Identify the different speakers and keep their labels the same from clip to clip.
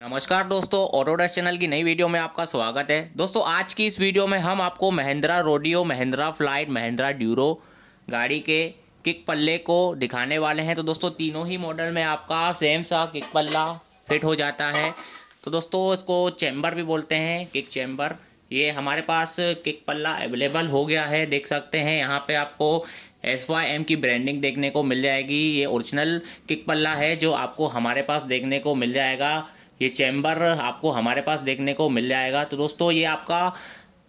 Speaker 1: नमस्कार दोस्तों ऑटोडेस चैनल की नई वीडियो में आपका स्वागत है। दोस्तों, आज की इस वीडियो में हम आपको Mahindra Rodeo, Mahindra Flyte, Mahindra Duro गाड़ी के किक पल्ले को दिखाने वाले हैं। तो दोस्तों, तीनों ही मॉडल में आपका सेम सा किक पल्ला फिट हो जाता है। तो दोस्तों, इसको चैम्बर भी बोलते हैं किक चैम्बर ये हमारे पास किक पल्ला अवेलेबल हो गया है, देख सकते हैं। यहाँ पे आपको एस वाई एम की ब्रांडिंग देखने को मिल जाएगी। ये ओरिजिनल किक पल्ला है जो आपको हमारे पास देखने को मिल जाएगा। ये चैम्बर आपको हमारे पास देखने को मिल जाएगा। तो दोस्तों, ये आपका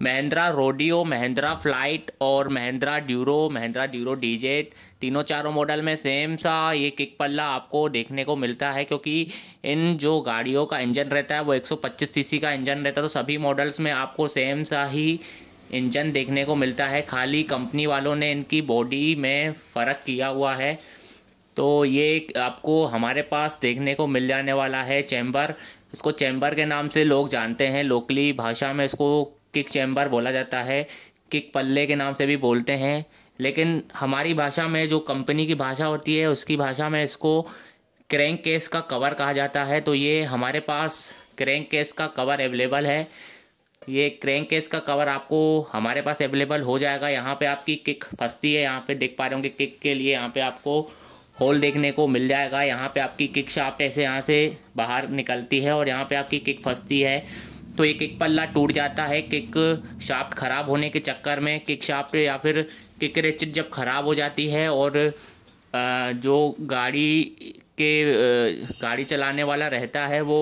Speaker 1: महिंद्रा रोडियो, महिंद्रा फ़्लाइट और महिंद्रा ड्यूरो महिंद्रा ड्यूरो डीजेट तीनों चारों मॉडल में सेम सा ये किक पल्ला आपको देखने को मिलता है, क्योंकि इन जो गाड़ियों का इंजन रहता है, वो 125 सीसी का इंजन रहता है तो सभी मॉडल्स में आपको सेम सा ही इंजन देखने को मिलता है। खाली कंपनी वालों ने इनकी बॉडी में फ़र्क किया हुआ है। तो ये आपको हमारे पास देखने को मिल जाने वाला है चैम्बर। इसको चैम्बर के नाम से लोग जानते हैं, लोकली भाषा में इसको किक चैम्बर बोला जाता है। किक पल्ले के नाम से भी बोलते हैं। लेकिन हमारी भाषा में जो कंपनी की भाषा होती है, उसकी भाषा में इसको क्रैंक केस का कवर कहा जाता है। तो ये हमारे पास क्रैंक केस का कवर अवेलेबल है। ये क्रैंक केस का कवर आपको हमारे पास अवेलेबल हो जाएगा। यहाँ पे आपकी किक फंसती है, यहाँ पे देख पा रहे होंगे किक के लिए। यहाँ पे आपको होल देखने को मिल जाएगा। यहाँ पे आपकी किक शाफ्ट ऐसे यहाँ से बाहर निकलती है और यहाँ पे आपकी किक फंसती है। तो ये किक पल्ला टूट जाता है। किक शाफ्ट ख़राब होने के चक्कर में किक शाफ्ट या फिर किक रेचिट जब ख़राब हो जाती है और जो गाड़ी के गाड़ी चलाने वाला रहता है वो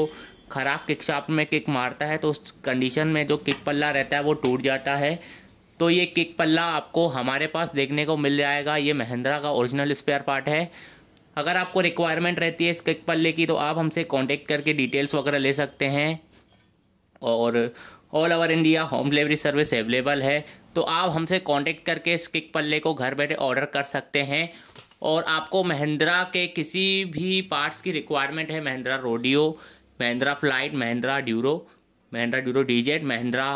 Speaker 1: ख़राब किक शाफ्ट में किक मारता है तो उस कंडीशन में जो किक पल्ला रहता है वो टूट जाता है। तो ये किक पल्ला आपको हमारे पास देखने को मिल जाएगा। ये महिंद्रा का ओरिजिनल स्पेयर पार्ट है। अगर आपको रिक्वायरमेंट रहती है इस किक पल्ले की तो आप हमसे कांटेक्ट करके डिटेल्स वगैरह ले सकते हैं। और all over India home delivery service available है। तो आप हमसे कांटेक्ट करके इस किक पल्ले को घर बैठे ऑर्डर कर सकते हैं। और आपको महिंद्रा के किसी भी पार्ट्स की रिक्वायरमेंट है। Mahindra Rodeo, Mahindra Flyte, Mahindra Duro. Mahindra Duro डीजेट Mahindra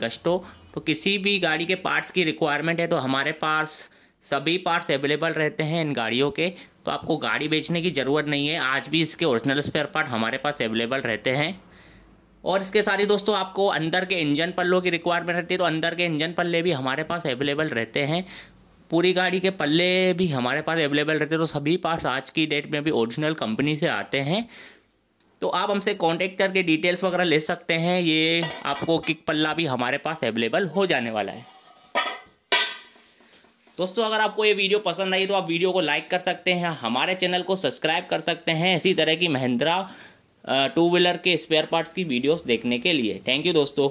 Speaker 1: Gusto तो किसी भी गाड़ी के पार्ट्स की रिक्वायरमेंट है तो हमारे पास सभी पार्ट्स अवेलेबल रहते हैं इन गाड़ियों के। तो आपको गाड़ी बेचने की ज़रूरत नहीं है। आज भी इसके ओरिजिनल स्पेयर पार्ट हमारे पास अवेलेबल रहते हैं। और इसके साथ ही दोस्तों, आपको अंदर के इंजन पल्लों की रिक्वायरमेंट रहती है तो अंदर के इंजन पल्ले भी हमारे पास अवेलेबल रहते हैं। पूरी गाड़ी के पल्ले भी हमारे पास अवेलेबल रहते हैं। तो सभी पार्ट्स आज की डेट में भी ओरिजिनल कंपनी से आते हैं। तो आप हमसे कांटेक्ट करके डिटेल्स वगैरह ले सकते हैं। ये आपको किक पल्ला भी हमारे पास अवेलेबल हो जाने वाला है। दोस्तों, अगर आपको ये वीडियो पसंद आई तो आप वीडियो को लाइक कर सकते हैं, हमारे चैनल को सब्सक्राइब कर सकते हैं, इसी तरह की महिंद्रा टू व्हीलर के स्पेयर पार्ट्स की वीडियोस देखने के लिए। थैंक यू दोस्तों।